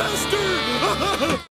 Master!